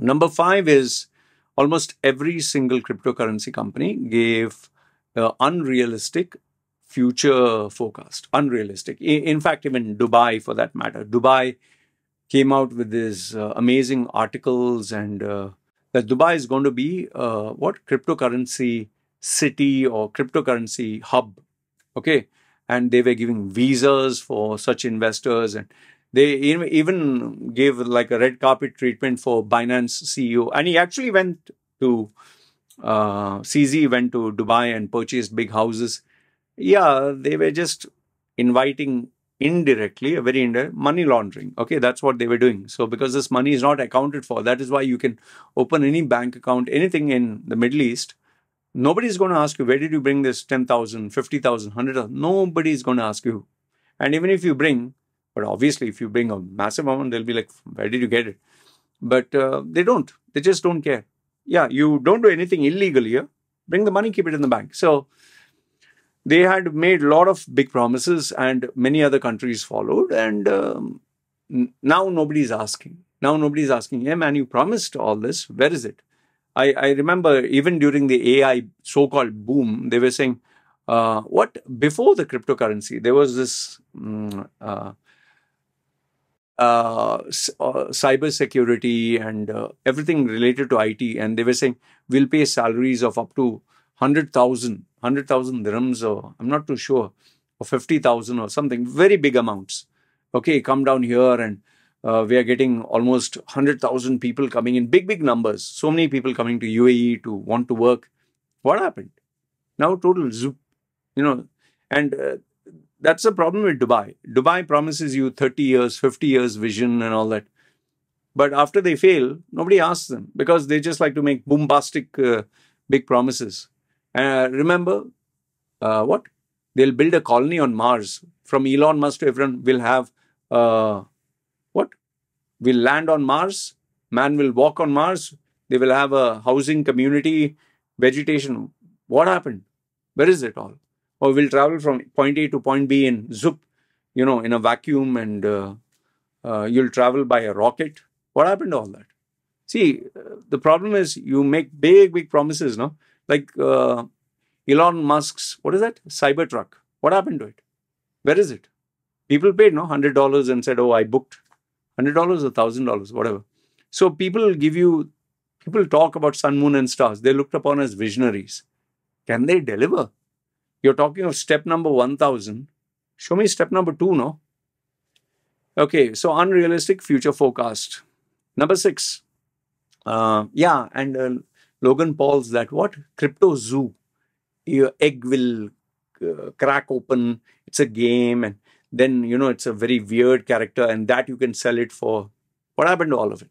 Number five is almost every single cryptocurrency company gave uh, unrealistic future forecast. Unrealistic. In fact, even Dubai, for that matter, Dubai came out with these uh, amazing articles and uh, that Dubai is going to be uh, what cryptocurrency city or cryptocurrency hub. Okay, and they were giving visas for such investors and they even gave like a red carpet treatment for Binance CEO, and he actually went to uh, CZ went to Dubai and purchased big houses. Yeah, they were just inviting indirectly, a very indirect money laundering. Okay, that's what they were doing. So because this money is not accounted for, that is why you can open any bank account, anything in the Middle East. Nobody is going to ask you, where did you bring this 10,000, 50,000, 100,000? Nobody is going to ask you. And even if you bring, but obviously, if you bring a massive amount, they'll be like, where did you get it? But uh, they don't. They just don't care. Yeah, you don't do anything illegal here. Bring the money, keep it in the bank. So they had made a lot of big promises, and many other countries followed. And um, now nobody's asking. Now nobody's asking, hey man, you promised all this. Where is it? I, I remember even during the AI so called boom, they were saying, uh, what before the cryptocurrency, there was this um, uh, uh, uh, cyber security and uh, everything related to IT. And they were saying, we'll pay salaries of up to 100,000, 100,000 dirhams, or I'm not too sure, or 50,000 or something, very big amounts. Okay, come down here and uh, we are getting almost 100,000 people coming in, big, big numbers. So many people coming to UAE to want to work. What happened? Now, total zoop, you know, and uh, that's the problem with Dubai. Dubai promises you 30 years, 50 years vision and all that. But after they fail, nobody asks them because they just like to make bombastic uh, big promises. Uh, remember, uh, what? They'll build a colony on Mars. From Elon Musk to everyone, will have uh, what? We'll land on Mars. Man will walk on Mars. They will have a housing community, vegetation. What happened? Where is it all? Or will travel from point A to point B in zoop, you know, in a vacuum and uh, uh, you'll travel by a rocket. What happened to all that? See, the problem is you make big, big promises, no? Like uh, Elon Musk's, what is that? Cybertruck. What happened to it? Where is it? People paid, no? $100 and said, oh, I booked. $100 or $1,000, whatever. So people give you, people talk about sun, moon and stars. They're looked upon as visionaries. Can they deliver? You're talking of step number 1000. Show me step number two, no? Okay, so unrealistic future forecast. Number six. Uh, yeah, and uh, Logan Paul's that what? CryptoZoo. Your egg will uh, crack open. It's a game. And then, you know, it's a very weird character and that you can sell it for. What happened to all of it?